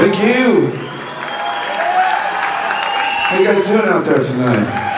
Thank you. How you guys doing out there tonight?